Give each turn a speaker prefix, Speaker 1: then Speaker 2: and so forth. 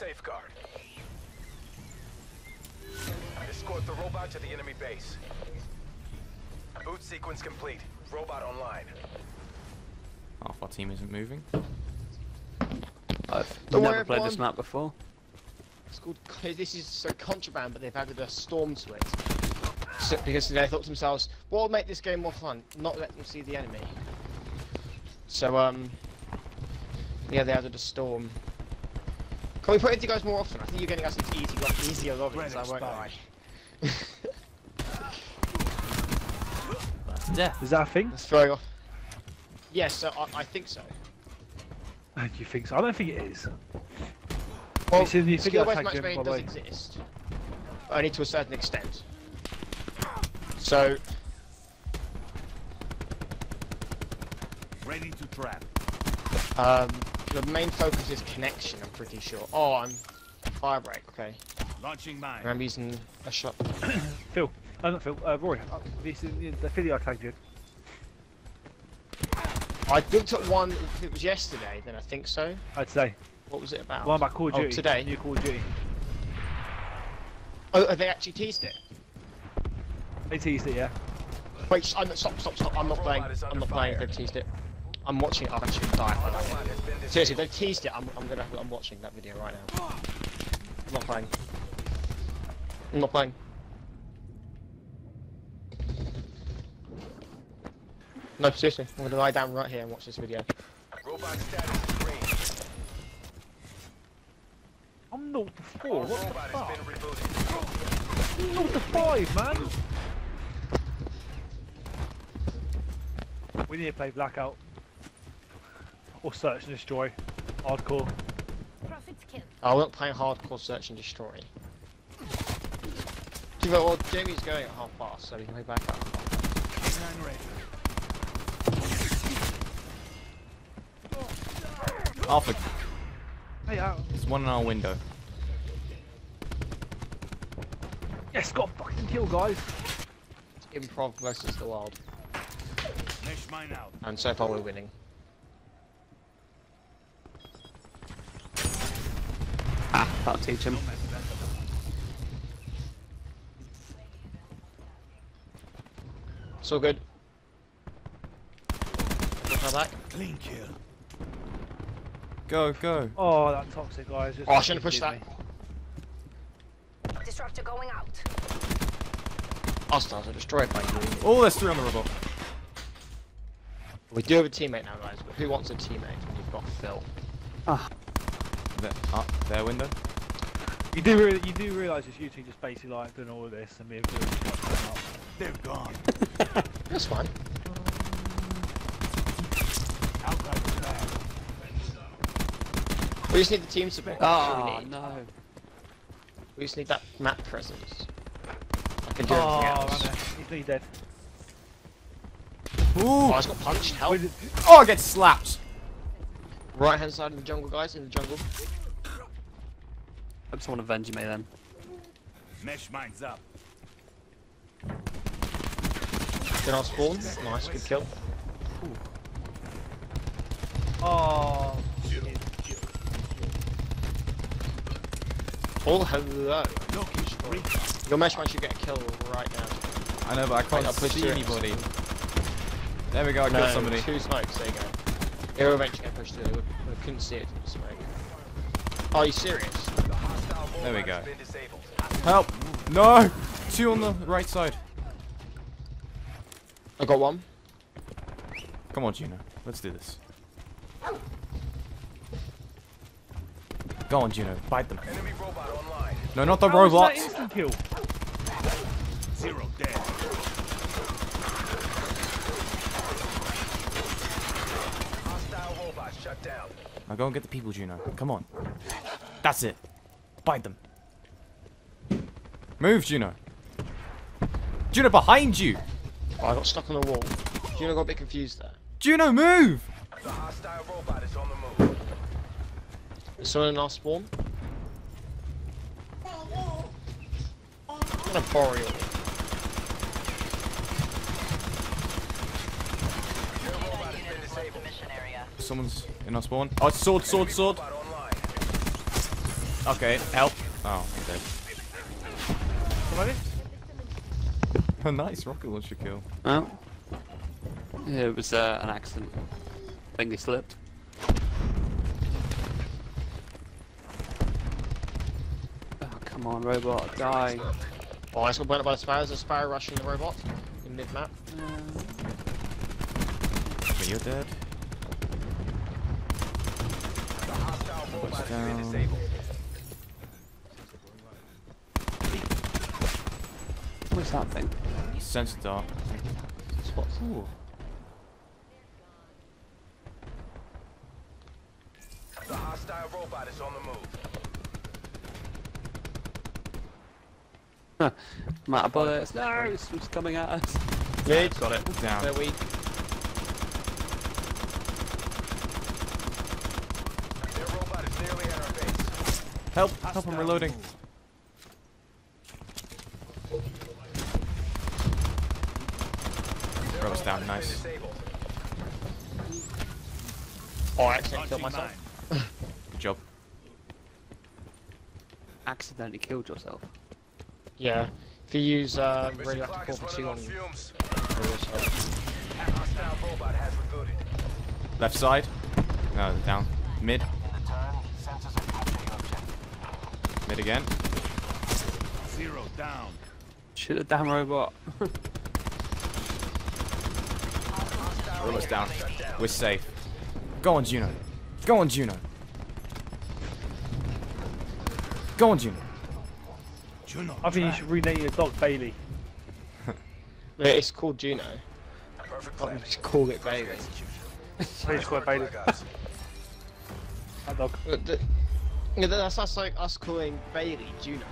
Speaker 1: safeguard. Escort the robot to the enemy base. Boot sequence complete. Robot online.
Speaker 2: Half our team isn't moving.
Speaker 3: I've
Speaker 4: Don't
Speaker 3: never played this map before.
Speaker 4: It's called. This is so contraband, but they've added a storm to it. So, because they thought to themselves, what would make this game more fun? Not let them see the enemy. So um, yeah, they added a storm. Can we put it to you guys more often? I think you're getting us into easy, like, easier lobbies. I won't lie.
Speaker 2: That's death.
Speaker 5: Is that a thing?
Speaker 4: Let's throw off. Yes, so I, I think so.
Speaker 5: Do you think so? I don't think it is.
Speaker 4: Well,
Speaker 5: It's in the figure
Speaker 4: skill-based
Speaker 5: tag,
Speaker 4: matchmaking
Speaker 5: by
Speaker 4: does
Speaker 5: way.
Speaker 4: exist, only to a certain extent. So
Speaker 6: Ready to trap.
Speaker 4: Um, the main focus is connection, I'm pretty sure. Oh, I'm Firebreak, okay.
Speaker 6: Launching mine.
Speaker 4: I'm using a shot.
Speaker 5: Phil. Oh, not Phil. Uh, Roy. Uh, this is the video I tagged you.
Speaker 4: I looked at one, if it was yesterday, then I think so.
Speaker 5: I'd say.
Speaker 4: What was it about?
Speaker 5: One about Call of
Speaker 4: Oh,
Speaker 5: Duty.
Speaker 4: today?
Speaker 5: New Call of Duty.
Speaker 4: Oh, have they actually teased it?
Speaker 5: They teased it, yeah.
Speaker 4: Wait, I'm, stop, stop, stop, I'm not playing. I'm
Speaker 1: under
Speaker 4: not playing if
Speaker 1: fire.
Speaker 4: they've teased it. I'm watching it, I've actually died for that.
Speaker 1: Robot has been disabled.
Speaker 4: Seriously, if they've teased it, I'm, I'm gonna, I'm watching that video right now. I'm not playing. I'm not playing. No, seriously, I'm gonna lie down right here and watch this video.
Speaker 1: Robot status.
Speaker 5: I'm 0 to 4.
Speaker 1: All
Speaker 5: What the fuck?
Speaker 1: has been rebooted.
Speaker 5: 0 to 5, man. We need to play Blackout. Or Search and Destroy. Hardcore.
Speaker 7: Profits kill.
Speaker 4: Oh, we're not playing hardcore search and destroy. Do you know what? Jamie's going at half past, so we can play back up.
Speaker 6: Nine ready.
Speaker 2: Alpha.
Speaker 5: Hey, uh,
Speaker 2: There's one in our window.
Speaker 5: yes, got a fucking kill, guys.
Speaker 4: Improv versus the world.
Speaker 6: Mesh mine out.
Speaker 4: And so far we're winning.
Speaker 3: Ah, that'll teach him.
Speaker 4: So all good. Come back.
Speaker 6: Clean kill.
Speaker 2: Go, go.
Speaker 5: Oh, that toxic guy is just.
Speaker 4: Oh, I shouldn't have pushed that.
Speaker 5: did.
Speaker 7: Disruptor going out.
Speaker 4: Hostiles are destroyed by you.
Speaker 2: Oh, there's three on the robot.
Speaker 4: We do have a teammate now, guys, but who wants a teammate when you've got Phil?
Speaker 2: Their, up their window.
Speaker 5: You do, re- you do realise it's you two just basically like doing all of this and me and Phil just like turning up.
Speaker 6: They're gone.
Speaker 4: That's fine. We just need the team support. Oh, That's all
Speaker 3: Oh, no.
Speaker 4: We just need that map presence. I can do
Speaker 5: Oh,
Speaker 4: everything else.
Speaker 5: man, he's nearly dead.
Speaker 4: Oh,
Speaker 2: Ooh.
Speaker 4: I just got punched. Help.
Speaker 2: Oh, I get slapped.
Speaker 4: Right hand side of the jungle, guys, in the jungle.
Speaker 3: Hope someone to avenge me then.
Speaker 6: Mesh mines up.
Speaker 4: Then I'll spawn. Nice, good kill.
Speaker 5: Oh,
Speaker 4: Oh, hello.
Speaker 6: Loki.
Speaker 4: Your mesh man should get a kill right now.
Speaker 2: I know, but I can't
Speaker 4: I'll push
Speaker 2: see
Speaker 4: it.
Speaker 2: anybody. There we go. I killed
Speaker 4: No,
Speaker 2: somebody.
Speaker 4: Two smokes, there you go. He'll eventually get pushed through. We we couldn't see it in the smoke. Are you serious?
Speaker 1: The hostile
Speaker 2: There we go.
Speaker 1: has been disabled.
Speaker 2: Help! No! Two on the right side.
Speaker 4: I got one.
Speaker 2: Come on, Juno. Let's do this. Go on, Juno. Bite them.
Speaker 1: Enemy robot online.
Speaker 2: No, not the
Speaker 5: How was that
Speaker 2: robot.
Speaker 5: instant kill.
Speaker 6: Zero dead.
Speaker 1: Hostile robot shut down.
Speaker 2: Now go and get the people, Juno. Come on. That's it. Bite them. Move, Juno. Juno, behind you.
Speaker 4: Oh, I got stuck on the wall. Juno got a bit confused there.
Speaker 2: Juno, move!
Speaker 1: The hostile robot is on the move.
Speaker 4: Is someone in our spawn? I'm gonna borrow your
Speaker 1: Your robot has been disabled.
Speaker 2: Someone's in our spawn. Oh, it's sword, sword, sword.
Speaker 1: Robot online.
Speaker 2: Okay, help. Oh, okay.
Speaker 5: Somebody?
Speaker 2: A nice rocket launcher kill.
Speaker 3: Oh. Yeah, it was uh, an accident. I think he slipped. Oh, come on, robot, die.
Speaker 4: Oh, I just got burnt by the sparrows. There's a sparrow rushing the robot in mid map.
Speaker 2: Okay, you're dead.
Speaker 1: The hostile robot has been
Speaker 2: down.
Speaker 1: disabled.
Speaker 3: What is that thing?
Speaker 2: Sensor dart.
Speaker 3: What's
Speaker 2: Ooh.
Speaker 1: The hostile robot is on the move.
Speaker 3: I'm bullets. No, it's, it's coming at us.
Speaker 4: Mid.
Speaker 3: Got it.
Speaker 2: Down.
Speaker 4: They're weak.
Speaker 1: Their robot is nearly at our base.
Speaker 2: Help! Help! I'm reloading.
Speaker 1: Their
Speaker 2: down,
Speaker 1: robot has been
Speaker 2: nice.
Speaker 1: disabled.
Speaker 4: Oh, I accidentally killed myself.
Speaker 2: Good job.
Speaker 3: Accidentally killed yourself.
Speaker 4: Yeah. If you use uh,
Speaker 1: Mission
Speaker 4: radioactive
Speaker 1: clock
Speaker 4: for too
Speaker 1: on
Speaker 4: long,
Speaker 1: fumes.
Speaker 4: you'll yourself.
Speaker 1: Hostile robot has rebooted.
Speaker 2: Left side. No, down. Mid. Mid again.
Speaker 6: Zero down.
Speaker 3: Shoot the damn robot.
Speaker 2: Robot's down. We're safe. Go on, Juno. Go on, Juno. Go on, Juno.
Speaker 6: Juno.
Speaker 5: I think you should rename your dog Bailey.
Speaker 4: Yeah, it's called Juno.
Speaker 1: Perfect
Speaker 4: Can't just call it Bailey.
Speaker 5: Please call it Bailey.
Speaker 1: Guys,
Speaker 5: That dog.
Speaker 4: Yeah, that's, that's like us calling Bailey Juno.